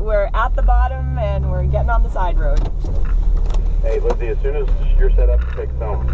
We're at the bottom and we're getting on the side road. Hey, Lindsay, as soon as you're set up take film,